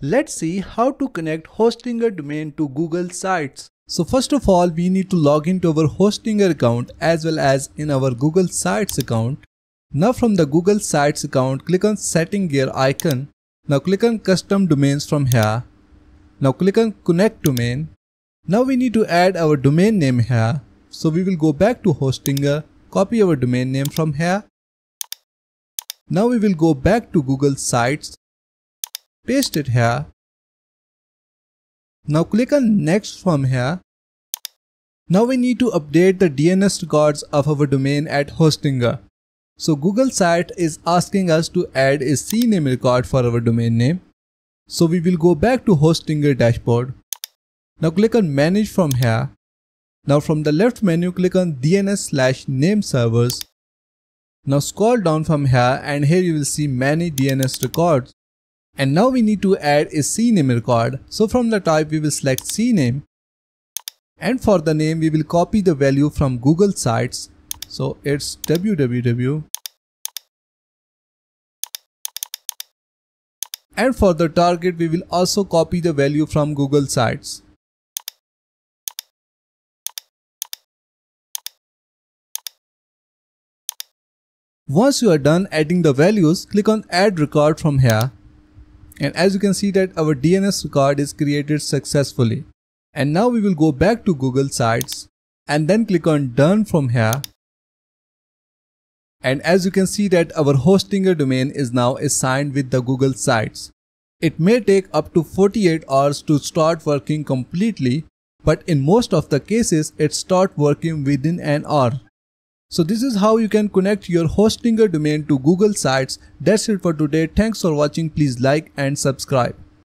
Let's see how to connect Hostinger domain to Google Sites. So first of all, we need to log into our Hostinger account as well as in our Google Sites account. Now from the Google Sites account, click on setting gear icon. Now click on custom domains from here. Now click on connect domain. Now we need to add our domain name here. So we will go back to Hostinger, copy our domain name from here. Now we will go back to Google Sites paste it here. Now click on next from here. Now we need to update the DNS records of our domain at Hostinger. So Google site is asking us to add a CNAME record for our domain name. So we will go back to Hostinger dashboard. Now click on manage from here. Now from the left menu click on DNS slash name servers. Now scroll down from here and here you will see many DNS records. And now we need to add a CNAME record. So from the type we will select CNAME. And for the name we will copy the value from Google Sites. So it's www. And for the target we will also copy the value from Google Sites. Once you are done adding the values, click on add record from here and as you can see that our DNS record is created successfully. And now we will go back to Google Sites and then click on done from here. And as you can see that our Hostinger domain is now assigned with the Google Sites. It may take up to 48 hours to start working completely, but in most of the cases it start working within an hour. So this is how you can connect your Hostinger domain to Google Sites. That's it for today. Thanks for watching. Please like and subscribe.